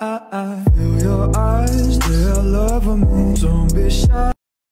Feel your eyes, they are loving me. Don't be shy.